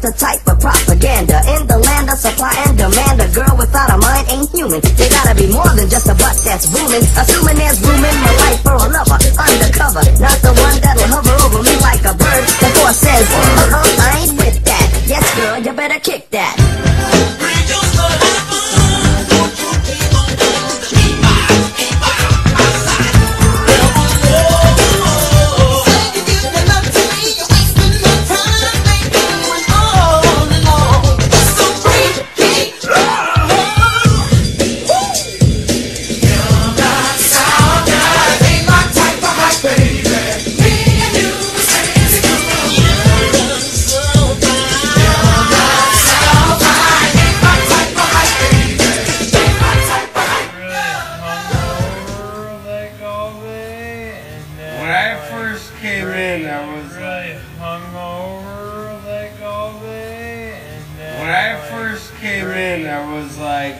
the type of propaganda in the land of supply and demand. A girl without a mind ain't human. They gotta be more than just a butt that's booming. A just came in, I was really like, hungover, like all day. when I, I first like, came in, I was like,